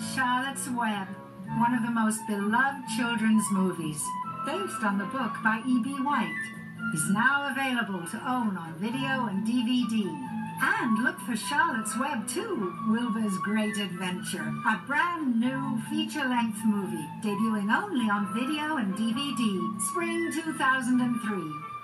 Charlotte's Web, one of the most beloved children's movies, based on the book by E.B. White, is now available to own on video and DVD. And look for Charlotte's Web 2, Wilbur's Great Adventure, a brand new feature length movie debuting only on video and DVD, spring 2003.